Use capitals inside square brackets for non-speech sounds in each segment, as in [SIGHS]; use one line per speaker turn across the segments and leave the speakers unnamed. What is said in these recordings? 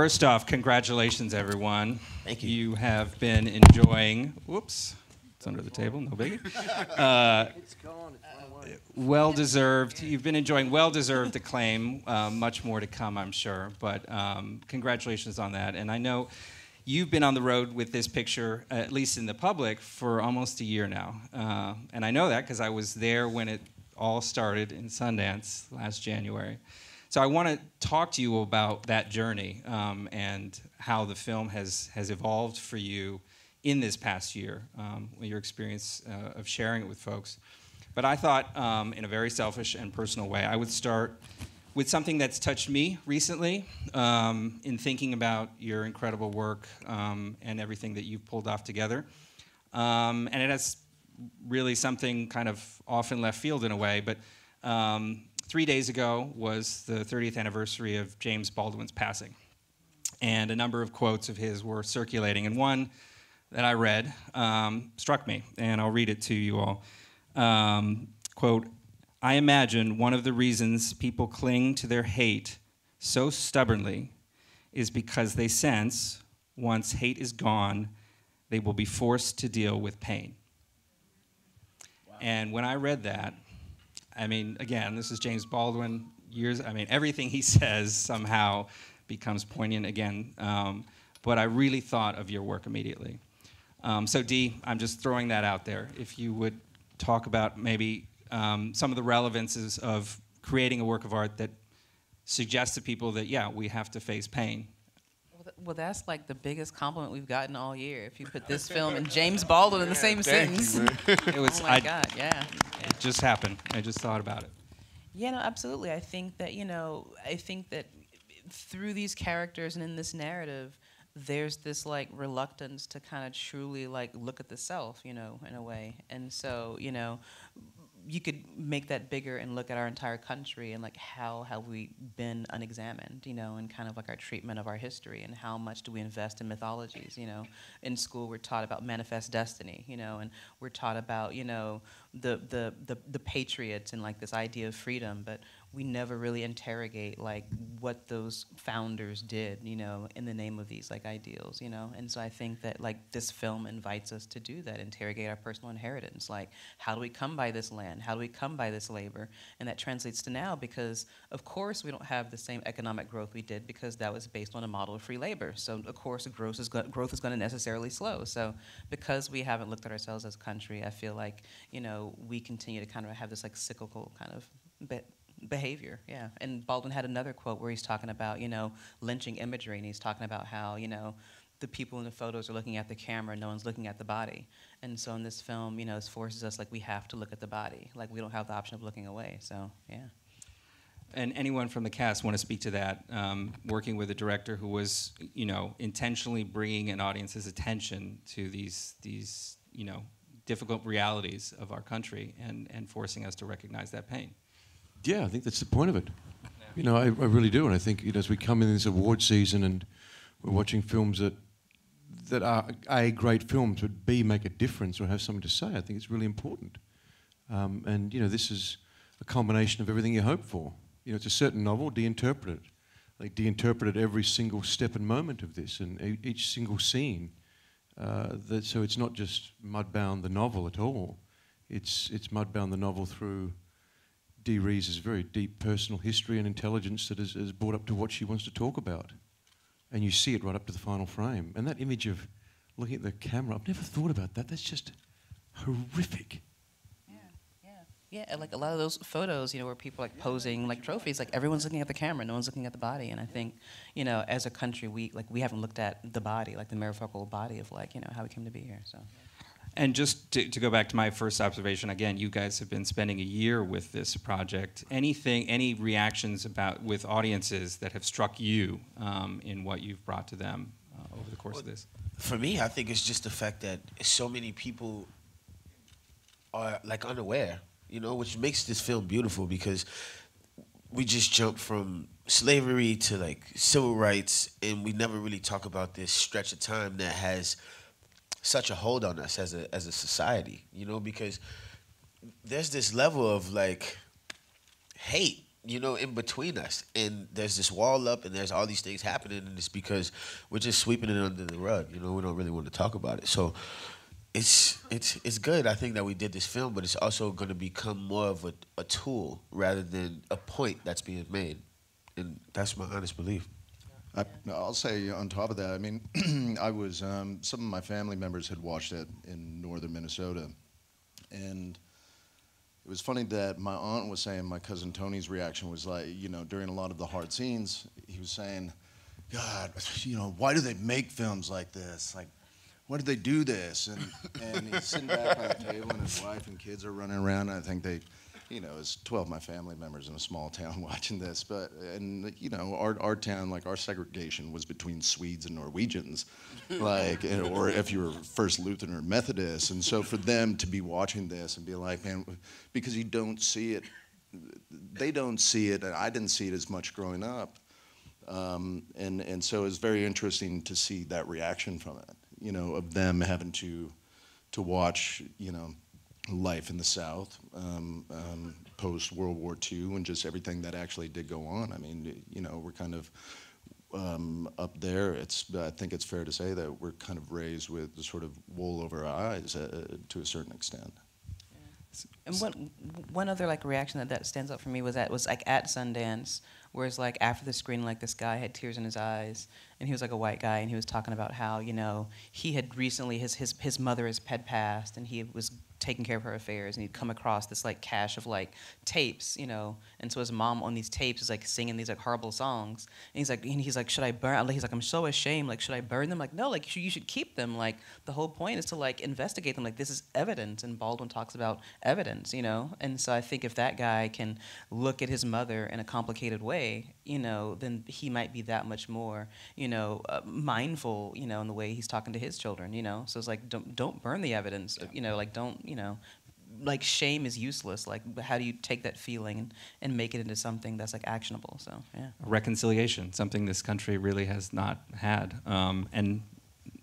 First off, congratulations, everyone.
Thank you.
You have been enjoying. Whoops, it's under the table. No biggie. [LAUGHS] Uh, well deserved. You've been enjoying well deserved acclaim. Uh, much more to come, I'm sure. But um, congratulations on that. And I know you've been on the road with this picture, at least in the public, for almost a year now. Uh, and I know that because I was there when it all started in Sundance last January. So I want to talk to you about that journey um, and how the film has, has evolved for you in this past year, um, your experience uh, of sharing it with folks. But I thought, um, in a very selfish and personal way, I would start with something that's touched me recently um, in thinking about your incredible work um, and everything that you've pulled off together. Um, and it has really something kind of off in left field in a way, but um, three days ago was the 30th anniversary of James Baldwin's passing. And a number of quotes of his were circulating, and one that I read um, struck me, and I'll read it to you all. Um, quote, I imagine one of the reasons people cling to their hate so stubbornly is because they sense once hate is gone, they will be forced to deal with pain. Wow. And when I read that, I mean, again, this is James Baldwin. Years, I mean, everything he [LAUGHS] says somehow becomes poignant again. Um, but I really thought of your work immediately. Um, so, Dee, I'm just throwing that out there. If you would talk about maybe um, some of the relevances of creating a work of art that suggests to people that, yeah, we have to face pain.
Well, that's like the biggest compliment we've gotten all year. If you put [LAUGHS] this film and James Baldwin in the same sentence. You, [LAUGHS] it was, oh my I, God, yeah.
Just happened. I just thought about it.
Yeah, no, absolutely. I think that, you know, I think that through these characters and in this narrative, there's this like reluctance to kind of truly like look at the self, you know, in a way. And so, you know, you could make that bigger and look at our entire country and like how have we been unexamined, you know, and kind of like our treatment of our history and how much do we invest in mythologies, you know. In school we're taught about manifest destiny, you know, and we're taught about, you know, the the the, the patriots and like this idea of freedom, but we never really interrogate like what those founders did, you know, in the name of these like ideals, you know. And so I think that like this film invites us to do that, interrogate our personal inheritance. Like, how do we come by this land? How do we come by this labor? And that translates to now because of course we don't have the same economic growth we did because that was based on a model of free labor. So of course growth is growth is going to necessarily slow. So because we haven't looked at ourselves as a country, I feel like you know we continue to kind of have this like cyclical kind of behavior. Yeah. And baldwin had another quote where he's talking about you know lynching imagery and he's talking about how you know the people in the photos are looking at the camera no one's looking at the body. And so in this film you know it forces us like we have to look at the body. Like we don't have the option of looking away. So yeah.
And anyone from the cast want to speak to that? Um, working with a director who was you know intentionally bringing an audience's attention to these these you know difficult realities of our country and and forcing us to recognize that pain
yeah, I think that's the point of it. You know, I, I really do, and I think you know, as we come in this award season and we're watching films that that are a great films, but b make a difference or have something to say. I think it's really important. Um, and you know, this is a combination of everything you hope for. You know, it's a certain novel. De-interpret it. Like de-interpreted every single step and moment of this, and e- each single scene. Uh, that, so it's not just mudbound the novel at all. It's it's mudbound the novel through Dee Rees's very deep personal history and intelligence that is, is brought up to what she wants to talk about. And you see it right up to the final frame. And that image of looking at the camera, I've never thought about that. That's just horrific.
Yeah, yeah. Yeah, like a lot of those photos, you know, where people like posing like trophies, like everyone's looking at the camera, no one's looking at the body. And I think, you know, as a country, we like we haven't looked at the body, like the metaphorical body of like, you know, how we came to be here. So.
And just to, to, go back to my first observation, again, you guys have been spending a year with this project. Anything, any reactions about with audiences that have struck you um, in what you've brought to them uh, over the course well, of this?
For me, I think it's just the fact that so many people are like unaware, you know, which makes this film beautiful because we just jump from slavery to like civil rights, and we never really talk about this stretch of time that has such a hold on us as a as a society, you know, because there's this level of like hate, you know, in between us. And there's this wall up and there's all these things happening and it's because we're just sweeping it under the rug. You know, we don't really want to talk about it. So it's it's it's good. I think that we did this film, but it's also going to become more of a, a tool rather than a point that's being made, and that's my honest belief.
I, I'll say on top of that, I mean, [CLEARS THROAT] I was um, some of my family members had watched it in northern Minnesota, and it was funny that my aunt was saying my cousin Tony's reaction was like, you know, during a lot of the hard scenes, he was saying, "God, [LAUGHS] you know, why do they make films like this? Like, why did they do this? And, and he's sitting back by the table, and his wife and kids are running around. And I think they, you know, it's 12 of my family members in a small town [LAUGHS] watching this. But, and, you know, our, our town, like, our segregation was between Swedes and Norwegians, like, or if you were First Lutheran or Methodist. And so for them to be watching this and be like, man, because you don't see it, they don't see it, and I didn't see it as much growing up. Um, and, and so it's very interesting to see that reaction from it you know, of them having to to watch, you know, life in the South um, um, post World War II and just everything that actually did go on. I mean, you know, we're kind of um, up there. It's I think it's fair to say that we're kind of raised with the sort of wool over our eyes uh, to a certain extent.
And one one other like reaction that that stands out for me was that was like at Sundance, whereas like after the screen, like this guy had tears in his eyes, and he was like a white guy, and he was talking about how you know he had recently his his his mother had passed, and he was taking care of her affairs and he'd come across this like cache of like tapes you know? And so his mom on these tapes is like singing these like horrible songs. And he's like and he's like should i burn? He's like i'm so ashamed. Like should i burn them? Like no like you should, you should keep them. Like the whole point is to like investigate them. Like this is evidence and baldwin talks about evidence you know? And so i think if that guy can look at his mother in a complicated way you know then he might be that much more you know uh, mindful you know in the way he's talking to his children you know? So it's like don't don't burn the evidence you know? Like don't you know, like shame is useless. Like, how do you take that feeling and, and make it into something that's like actionable? So, yeah.
Reconciliation, something this country really has not had. Um, and,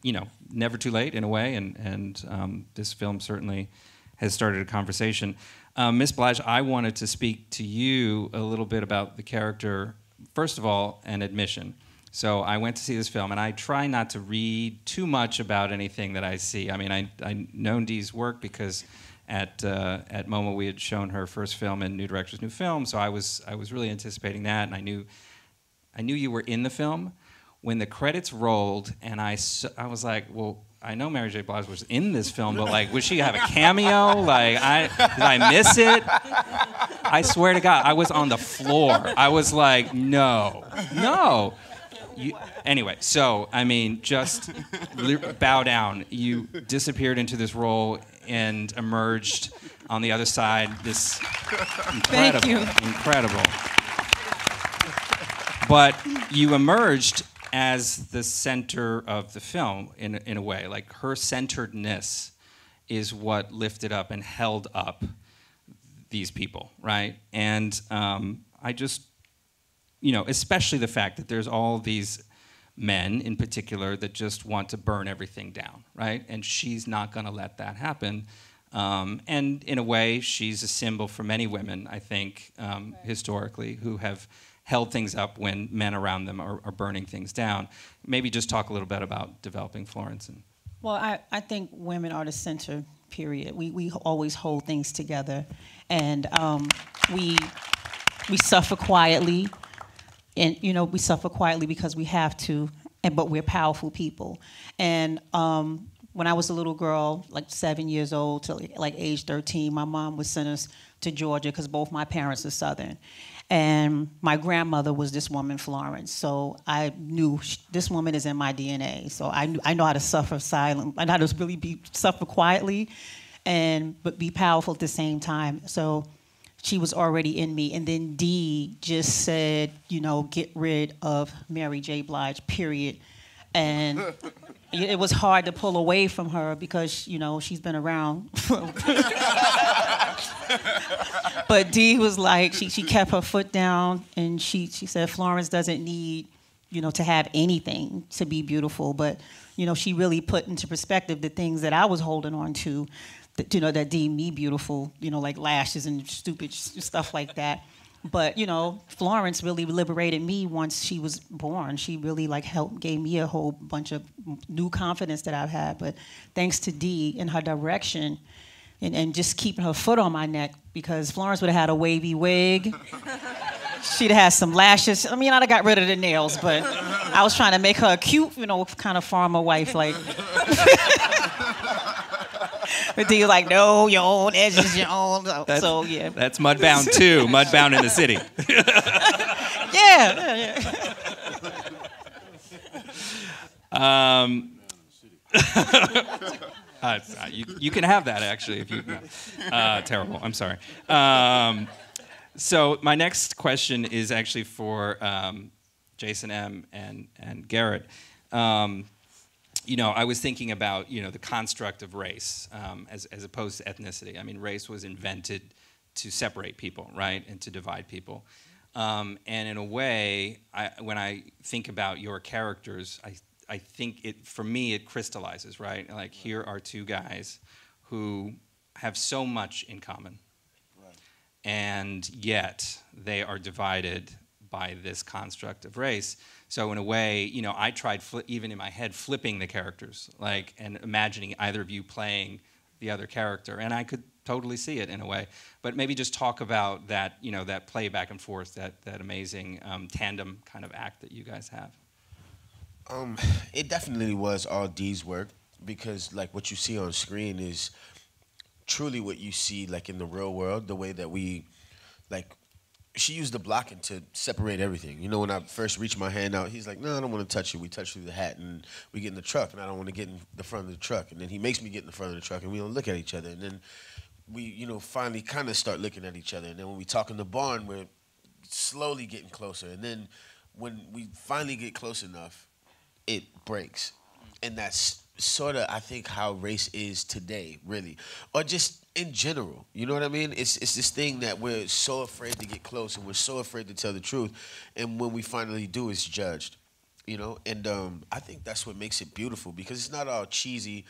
you know, never too late in a way. And, and um, this film certainly has started a conversation. Um, Miss Blige, I wanted to speak to you a little bit about the character, first of all, an admission. So I went to see this film, and I try not to read too much about anything that I see. I mean, I I know Dee's work because at uh, at MoMA we had shown her first film in New Directors New Film, so I was I was really anticipating that, and I knew I knew you were in the film. When the credits rolled, and I I was like, well. I know Mary J. Blige was in this film, but like, would she have a cameo? Like, I did I miss it? I swear to God, I was on the floor. I was like, no, no. You, anyway, so I mean, just bow down. You disappeared into this role and emerged on the other side. This incredible,
Thank you.
incredible. But you emerged as the center of the film in in a way. Like her centeredness is what lifted up and held up these people, right? And um, I just you know, especially the fact that there's all these men in particular that just want to burn everything down, right? And she's not going to let that happen. Um, and in a way, she's a symbol for many women, I think, um, right. historically, who have held things up when men around them are, are, burning things down. Maybe just talk a little bit about developing Florence. And
well, I, I think women are the center, period. We, we always hold things together. And um, we, we suffer quietly and you know we suffer quietly because we have to and but we're powerful people. And um, when i was a little girl like seven years old to like age 13 my mom would send us to georgia because both my parents are southern. And my grandmother was this woman florence. So i knew this woman is in my dna so i, knew, I know how to suffer silent i know how to really be suffer quietly and but be powerful at the same time. So she was already in me. And then Dee just said, you know, get rid of Mary J. Blige, period. And [LAUGHS] it was hard to pull away from her because, you know, she's been around. [LAUGHS] but Dee was like, she, she kept her foot down and she, she said, Florence doesn't need, you know, to have anything to be beautiful. But, you know, she really put into perspective the things that I was holding on to that, you know, that deem me beautiful, you know, like lashes and stupid stuff like that. but you know, Florence really liberated me once she was born. She really like helped, gave me a whole bunch of new confidence that I've had. But thanks to Dee and her direction, and, and just keeping her foot on my neck, because Florence would have had a wavy wig. [LAUGHS] She'd have had some lashes. I mean, I'd have got rid of the nails, but I was trying to make her a cute, you know, kind of farmer wife, like. [LAUGHS] [LAUGHS] but was like, no, your own edges, your own. so yeah.
That's Mudbound too. Mudbound in the city. [LAUGHS]
yeah, yeah, yeah.
Um, [LAUGHS] uh, you, you can have that actually if you. Uh, terrible. I'm sorry. Um, so my next question is actually for um, Jason M. and and Garrett. Um, you know, I was thinking about you know the construct of race um, as as opposed to ethnicity. I mean, race was invented to separate people, right, and to divide people. Um, and in a way, I, when I think about your characters, I I think it for me it crystallizes, right? Like here are two guys who have so much in common, right. and yet they are divided by this construct of race. So in a way, you know, I tried even in my head flipping the characters, like and imagining either of you playing the other character, and I could totally see it in a way. But maybe just talk about that, you know, that play back and forth, that that amazing um, tandem kind of act that you guys have.
Um, it definitely was all Dee's work because, like, what you see on screen is truly what you see, like, in the real world. The way that we, like, she used the blocking to separate everything. You know, when I first reached my hand out, he's like, "No, I don't want to touch you." We touch through the hat, and we get in the truck, and I don't want to get in the front of the truck. And then he makes me get in the front of the truck, and we don't look at each other. And then we, you know, finally kind of start looking at each other. And then when we talk in the barn, we're slowly getting closer. And then when we finally get close enough, it breaks, and that's sort of I think how race is today, really, or just in general. You know what I mean? It's it's this thing that we're so afraid to get close and we're so afraid to tell the truth, and when we finally do, it's judged. You know, and um, I think that's what makes it beautiful because it's not all cheesy,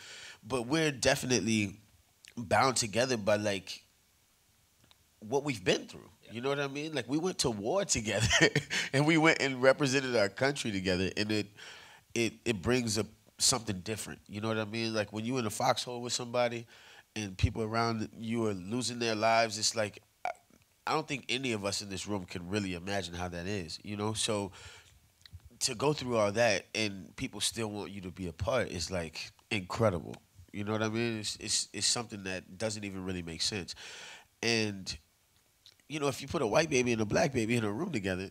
but we're definitely bound together by like what we've been through. You know what I mean? Like we went to war [LAUGHS] together, and we went and represented our country together, and it it it brings up something different. You know what I mean? Like when you're in a foxhole with somebody and people around you are losing their lives, it's like I don't think any of us in this room can really imagine how that is. You know, so to go through all that and people still want you to be a part is like incredible. You know what I mean? It's it's it's something that doesn't even really make sense. And you know, if you put a white baby and a black baby in a room together,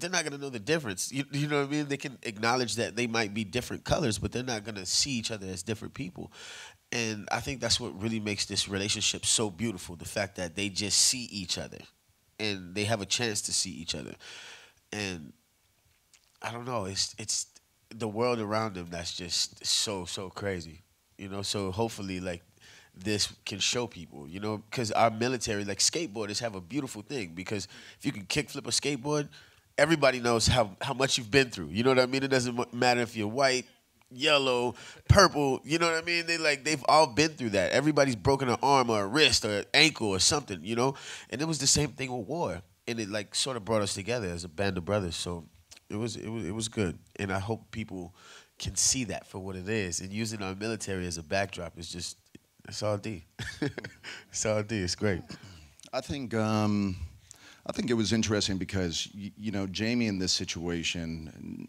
they're not gonna know the difference. You, you know what I mean? They can acknowledge that they might be different colors, but they're not gonna see each other as different people. And I think that's what really makes this relationship so beautiful. The fact that they just see each other and they have a chance to see each other. And I don't know, it's it's the world around them that's just so, so crazy. You know, so hopefully like this can show people, you know, because our military, like skateboarders, have a beautiful thing. Because if you can kickflip a skateboard, everybody knows how, how much you've been through. You know what I mean? It doesn't matter if you're white, yellow, purple. You know what I mean? They like they've all been through that. Everybody's broken an arm or a wrist or an ankle or something. You know, and it was the same thing with war, and it like sort of brought us together as a band of brothers. So it was it was it was good, and I hope people can see that for what it is, and using our military as a backdrop is just it's all Dee. [LAUGHS] it's all Dee. It's great.
I think. Um I think it was interesting because you know Jamie in this situation,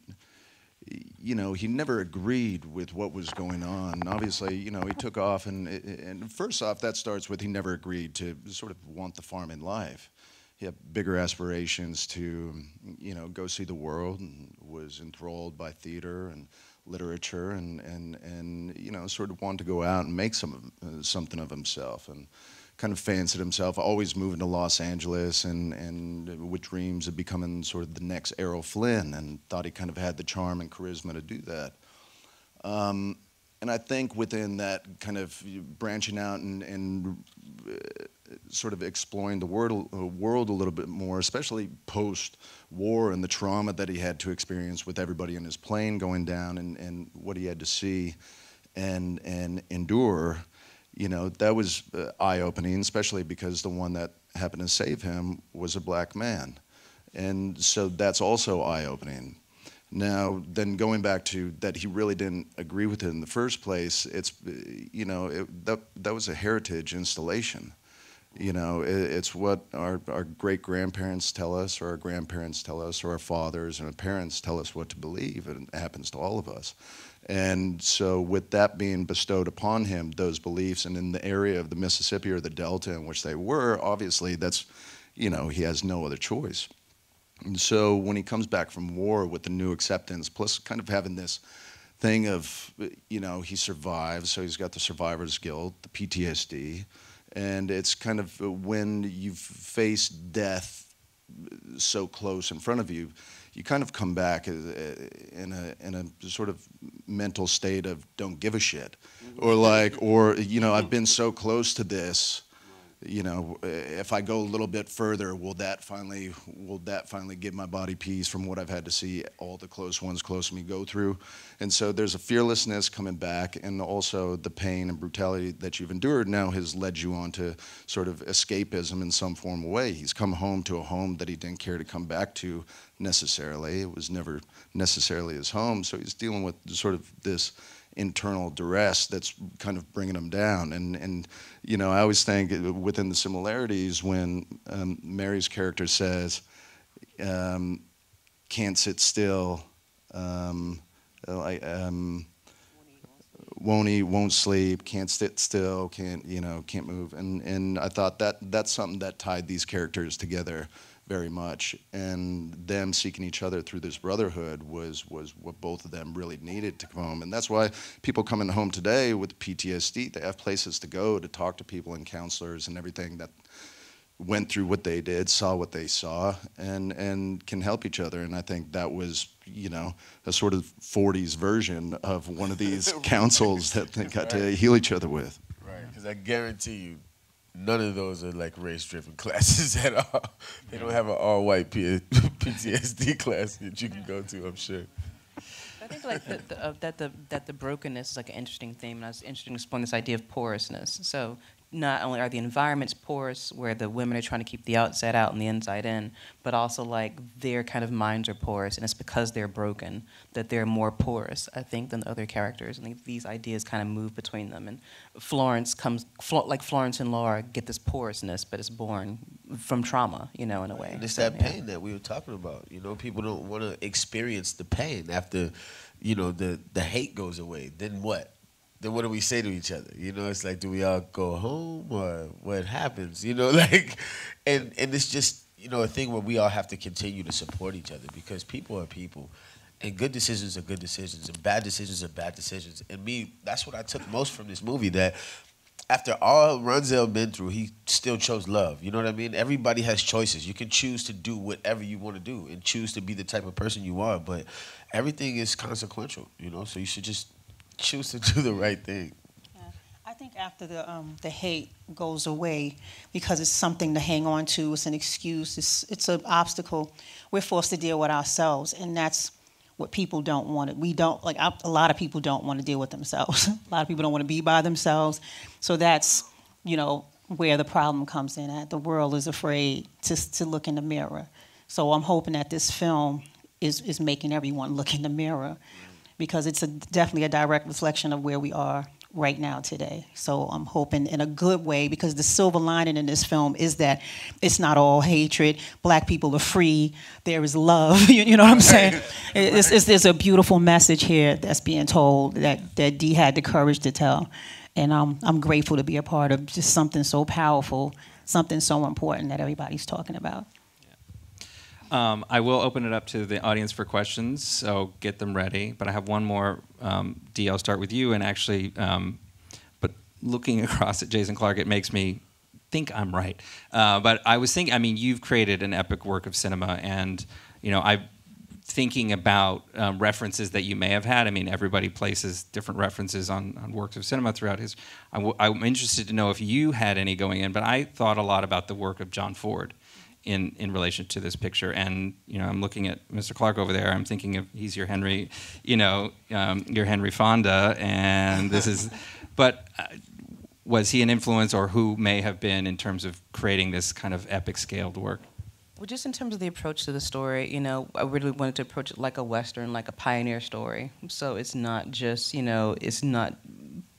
you know he never agreed with what was going on. Obviously, you know he took off, and and first off, that starts with he never agreed to sort of want the farm in life. He had bigger aspirations to you know go see the world, and was enthralled by theater and literature, and and and you know sort of wanted to go out and make some uh, something of himself and kind of fancied himself, always moving to Los Angeles and, and with dreams of becoming sort of the next Errol Flynn and thought he kind of had the charm and charisma to do that. Um, and I think within that kind of branching out and, and uh, sort of exploring the world, uh, world a little bit more, especially post war and the trauma that he had to experience with everybody in his plane going down and, and what he had to see and, and endure you know, that was uh, eye opening, especially because the one that happened to save him was a black man. And so that's also eye opening. Now, then going back to that, he really didn't agree with it in the first place. It's, you know, it, that, that was a heritage installation. You know, it, it's what our, our great grandparents tell us, or our grandparents tell us, or our fathers and our parents tell us what to believe, and it happens to all of us. And so, with that being bestowed upon him, those beliefs, and in the area of the Mississippi or the Delta in which they were, obviously, that's, you know, he has no other choice. And so when he comes back from war with the new acceptance, plus kind of having this thing of, you know, he survives, so he's got the survivor's guilt, the PTSD, and it's kind of when you've faced death so close in front of you, you kind of come back uh, in a in a sort of mental state of don't give a shit, mm-hmm. or like, or you know, I've been so close to this you know, uh, if I go a little bit further, will that finally will that finally give my body peace from what I've had to see all the close ones close to me go through? And so there's a fearlessness coming back, and also the pain and brutality that you've endured now has led you on to sort of escapism in some form of way. He's come home to a home that he didn't care to come back to necessarily. It was never necessarily his home, so he's dealing with sort of this internal duress that's kind of bringing him down. And, and you know, I always think within the similarities when um, Mary's character says, um, can't sit still, um, like, um, won't eat, won't sleep, can't sit still, can't, you know, can't move. And, and I thought that that's something that tied these characters together very much, and them seeking each other through this brotherhood was was what both of them really needed to come home, and that's why people coming home today with PTSD, they have places to go to talk to people and counselors and everything that went through what they did, saw what they saw, and and can help each other. And I think that was, you know, a sort of 40s version of one of these [LAUGHS] councils that they got to heal each other with.
Right, because I guarantee you, none of those are like race driven [LAUGHS] classes at all. They don't have an all white PTSD [LAUGHS] [LAUGHS] class that you can go to, I'm sure.
I think like the, the, uh, that the that the brokenness is like an interesting theme, and I was interested to explain this idea of porousness. So not only are the environments porous, where the women are trying to keep the outside out and the inside in, but also like their kind of minds are porous, and it's because they're broken that they're more porous, I think, than the other characters. And these ideas kind of move between them. And Florence comes, like Florence and Laura, get this porousness, but it's born from trauma, you know, in a way.
And it's
so,
that
yeah.
pain that we were talking about. You know, people don't want to experience the pain after, you know, the the hate goes away. Then what? Then what do we say to each other? You know, it's like, do we all go home or what happens? You know, [LAUGHS] like, and and it's just you know a thing where we all have to continue to support each other because people are people, and good decisions are good decisions, and bad decisions are bad decisions. And me, that's what I took most from this movie. That after all Ronsel been through, he still chose love. You know what I mean? Everybody has choices. You can choose to do whatever you want to do and choose to be the type of person you are, but everything is consequential. You know, so you should just choose to do the right thing.
I think after the um, the hate goes away, because it's something to hang on to, it's an excuse, it's it's an obstacle. We're forced to deal with ourselves, and that's what people don't want. We don't like a lot of people don't want to deal with themselves. [LAUGHS] a lot of people don't want to be by themselves. So that's you know where the problem comes in. At the world is afraid to to look in the mirror. So I'm hoping that this film is is making everyone look in the mirror because it's a, definitely a direct reflection of where we are right now today. So I'm hoping in a good way because the silver lining in this film is that it's not all hatred. Black people are free. There is love. [LAUGHS] you, you know what I'm saying? It's, it's, there's a beautiful message here that's being told that, that Dee had the courage to tell. And um, I'm grateful to be a part of just something so powerful, something so important that everybody's talking about.
Um, I will open it up to the audience for questions, so get them ready. But I have one more. Um, Dee, I'll start with you. And actually, um, but looking [LAUGHS] across at Jason Clarke, it makes me think I'm right. Uh, but I was thinking, I mean, you've created an epic work of cinema, and you know, I thinking about um, references that you may have had. I mean, everybody places different references on, on works of cinema throughout his. i w- I'm interested to know if you had any going in, but I thought a lot about the work of John Ford in, in relation to this picture. And you know, I'm looking at Mr. Clarke over there. I'm thinking of he's your Henry, you know, um, your Henry Fonda, and this is. [LAUGHS] But uh, was he an influence, or who may have been in terms of creating this kind of epic scaled work?
Well, just in terms of the approach to the story, you know, I really wanted to approach it like a Western, like a pioneer story. So it's not just, you know, it's not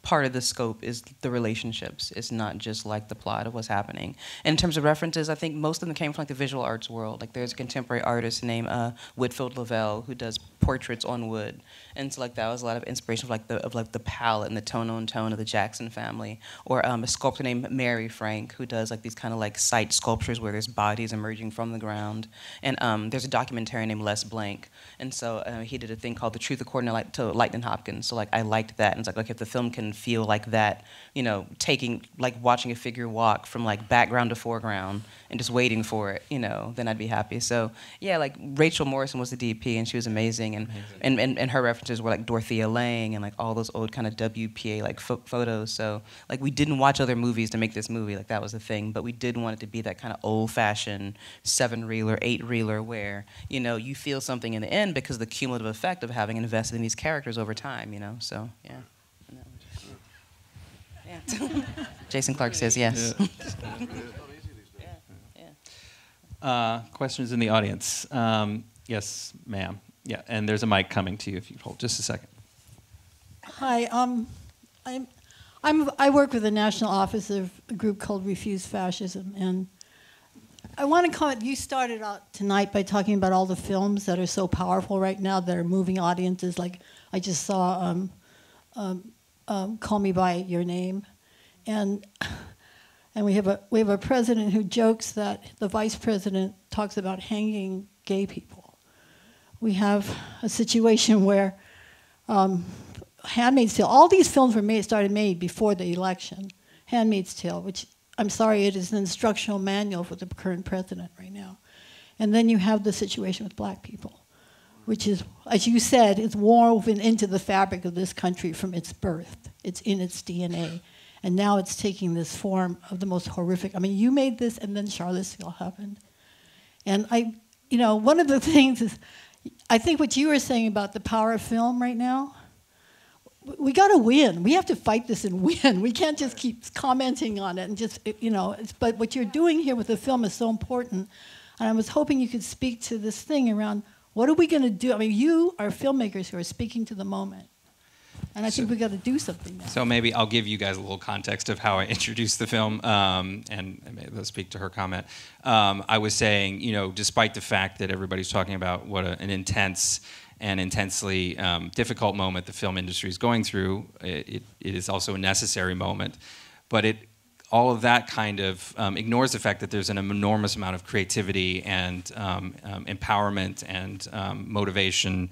part of the scope is the relationships. It's not just like the plot of what's happening. And in terms of references, I think most of them came from like the visual arts world. Like there's a contemporary artist named uh, Whitfield Lovell who does portraits on wood, and so like that was a lot of inspiration of like the of like the palette and the tone on tone of the Jackson family. Or um, a sculptor named Mary Frank who does like these kind of like site sculptures where there's bodies emerging from the ground. And um, there's a documentary named Les Blank, and so uh, he did a thing called The Truth According to, to Lightning Hopkins. So like I liked that, and it's like okay, if the film can feel like that, you know, taking like watching a figure walk from like background to foreground and just waiting for it, you know, then I'd be happy. So yeah, like Rachel Morrison was the DP and she was amazing, and and, and, and her references were like Dorothea Lange and like all those old kind of WPA like fo- photos. So like we didn't watch other movies to make this movie, like that was the thing, but we did want it to be that kind of old fashioned seven reeler, eight reeler where you know you feel something in the end because of the cumulative effect of having invested in these characters over time, you know. So yeah. Yeah. [LAUGHS] Jason Clarke says yes. [LAUGHS] Yeah.
Uh, questions in the audience? Um, yes, ma'am. Yeah, and there's a mic coming to you if you hold just a second.
Hi, um, I'm, I'm, I work with the National Office of a group called Refuse Fascism, and I want to comment. You started out tonight by talking about all the films that are so powerful right now that are moving audiences. Like I just saw um, um, um, "Call Me by Your Name," and and we have a we have a president who jokes that the vice president talks about hanging gay people. We have a situation where um, Handmaid's Tale. All these films were made started made before the election. Handmaid's Tale, which I'm sorry, it is an instructional manual for the current president right now. And then you have the situation with black people, which is, as you said, is woven into the fabric of this country from its birth. It's in its DNA. And now it's taking this form of the most horrific. I mean, you made this, and then Charlottesville happened. And I, you know, one of the [LAUGHS] things is, I think what you were saying about the power of film right now, we got to win. We have to fight this and [LAUGHS] win. We can't just keep commenting on it and just, uh, you know. But what you're doing here with the film is so important. And I was hoping you could speak to this thing around what are we going to do? I mean, you are filmmakers who are speaking to the moment. And I
So-
think we got to do something now.
So maybe I'll give you guys a little context of how I [LAUGHS] introduced the film, um, and maybe let's speak to her comment. Um, I was saying, you know, despite the fact that everybody's talking about what a, an intense and intensely um, difficult moment the film industry is going through, it, it, it is also a necessary moment. But it, all of that kind of um, ignores the fact that there's an enormous amount of creativity and um, um, empowerment and um, motivation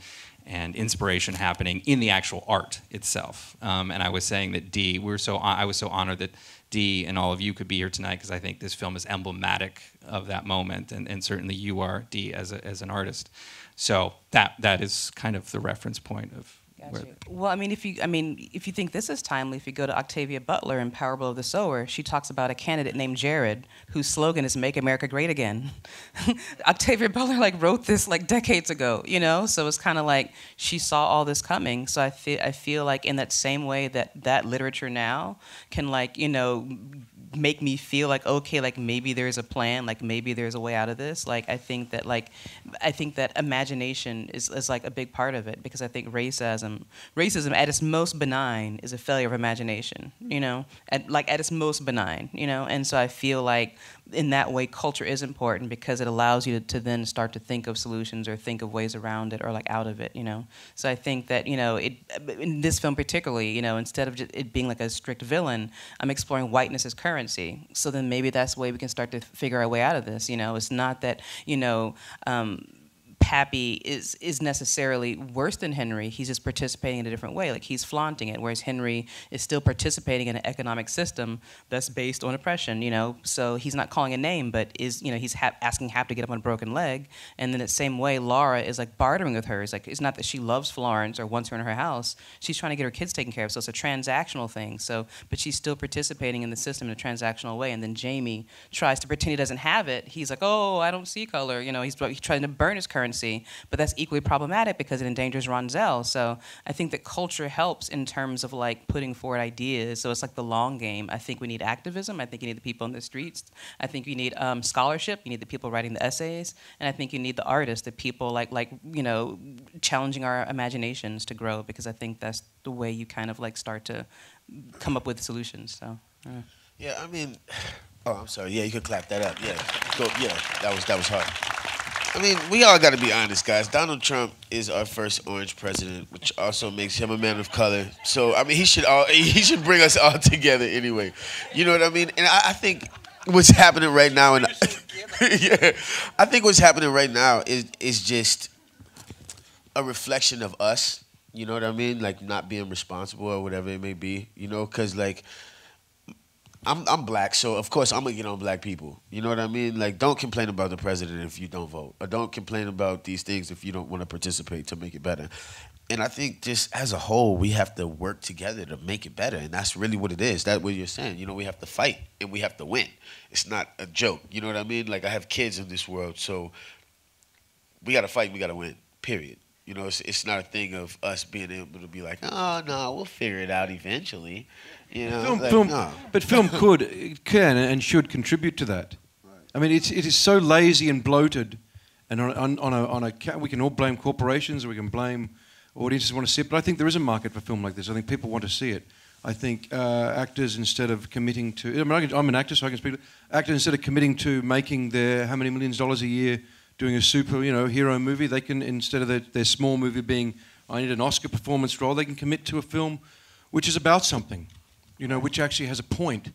and inspiration happening in the actual art itself. Um, and I was saying that Dee, we are so I was so honored that Dee and all of you could be here tonight because I think this film is emblematic of that moment, and, and certainly you are Dee as a, as an artist. So that that is kind of the reference point of.
Well, I mean, if you, I mean, if you think this is timely, if you go to Octavia Butler in Parable of the Sower, she talks about a candidate named Jared whose slogan is "Make America Great Again." [LAUGHS] Octavia Butler like wrote this like decades ago, you know. So it's kind of like she saw all this coming. So I feel, I feel like in that same way that that literature now can like you know make me feel like okay like maybe there's a plan like maybe there's a way out of this like i think that like i think that imagination is, is like a big part of it because i think racism racism at its most benign is a failure of imagination you know? At like at its most benign you know? And so i feel like in that way culture is important because it allows you to, to then start to think of solutions or think of ways around it or like out of it you know? So i think that you know it in this film particularly you know instead of just it being like a strict villain i'm exploring whiteness as currency so then maybe that's the way we can start to figure our way out of this you know? It's not that you know um, Pappy is is necessarily worse than Henry. He's just participating in a different way. Like he's flaunting it, whereas Henry is still participating in an economic system that's based on oppression. You know, so he's not calling a name, but is you know he's ha- asking Hap to get up on a broken leg, and then the same way Laura is like bartering with her. It's like it's not that she loves Florence or wants her in her house. She's trying to get her kids taken care of. So it's a transactional thing. So, but she's still participating in the system in a transactional way. And then Jamie tries to pretend he doesn't have it. He's like, oh, I don't see color. You know, he's, he's trying to burn his currency currency, but that's equally problematic because it endangers Ronsel. So I think that culture helps in terms of like putting forward ideas. So it's like the long game. I think we need activism. I think you need the people in the streets. I think you need um, scholarship. You need the people writing the essays, and I think you need the artists, the people like like you know challenging our imaginations to grow because I think that's the way you kind of like start to come up with solutions. So. yeah.
I mean, [SIGHS] oh, I'm sorry. Yeah, you could clap that up. Yeah, go. Yeah, that was that was hard. I mean, we all got to be honest, guys. Donald Trump is our first orange president, which also makes him a man of color. So, I mean, he should all [LAUGHS] he should bring us all together anyway. You know what I mean? And I, I think what's happening right now, and [LAUGHS] yeah, I think what's happening right now is is just a reflection of us. You know what I mean? Like not being responsible or whatever it may be. You know, because like I'm I'm black, so of course I'm gonna get on black people. You know what I mean? Like, don't complain about the president if you don't vote, or don't complain about these things if you don't want to participate to make it better. And I think just as a whole, we have to work together to make it better, and that's really what it is. That's what you're saying. You know, we have to fight and we have to win. It's not a joke. You know what I mean? Like I have kids in this world, so we got to fight. We got to win. Period. You know, it's, it's not a thing of us being able to be like, oh no, we'll figure it out eventually. You know,
film,
like,
film,
no.
but film [LAUGHS] could, it can, and should contribute to that. I mean, it's, it is so lazy and bloated, and on, on, on, a, on a we can all blame corporations, or we can blame audiences want to see it. But I think there is a market for film like this. I think people want to see it. I think uh, actors, instead of committing to, I mean, I can, I'm an actor, so I can speak. Actors, instead of committing to making their how many millions of dollars a year doing a super, you know, hero movie, they can instead of their, their small movie being, I need an Oscar performance role, they can commit to a film which is about something you know, which actually has a point,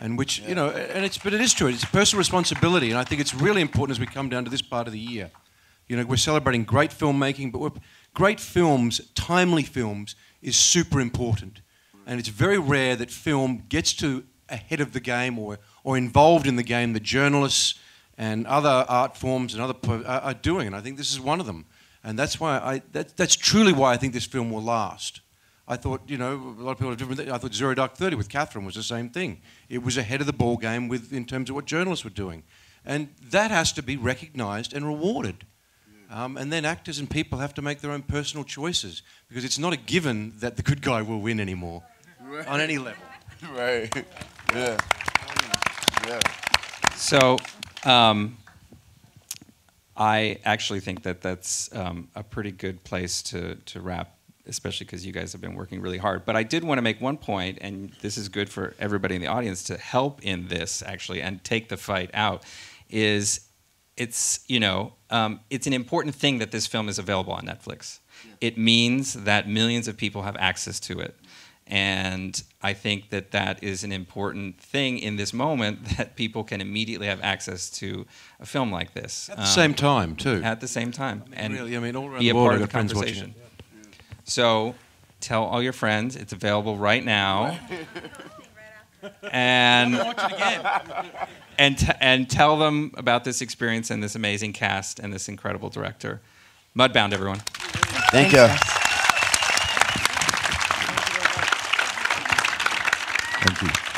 and which you know, and it's but it is true. It's personal responsibility, and I think it's really important as we come down to this part of the year. You know, we're celebrating great filmmaking, but great films, timely films, is super important, and it's very rare that film gets to ahead of the game or or involved in the game. The journalists and other art forms and other po- are, are doing, and I think this is one of them. And that's why I that, that's truly why I think this film will last. I thought, you know, a lot of people have different. I thought Zero Dark Thirty with Kathryn was the same thing. It was ahead of the ball game with in terms of what journalists were doing, and that has to be recognised and rewarded. Um, and then actors and people have to make their own personal choices because it's not a given that the good guy will win anymore on any level. [LAUGHS]
right. Yeah. Yeah.
So, um, I actually think that that's um, a pretty good place to, to wrap, especially because you guys have been working really hard. But I did want to make one point, and this is good for everybody in the audience to help in this actually and take the fight out. Is it's you know um, it's an important thing that this film is available on Netflix. It means that millions of people have access to it. And I think that that is an important thing in this moment [LAUGHS] that people can immediately have access to a film like this
At the same um, time, too.
At the same time, and
really, I mean, all around
be
the
a part of the
got friends watching
conversation. So, tell all your friends it's available right now, [LAUGHS] and [LAUGHS] and t- and tell them about this experience and this amazing cast and this incredible director. Mudbound, everyone.
Thank
Thanks,
you.
Thank you.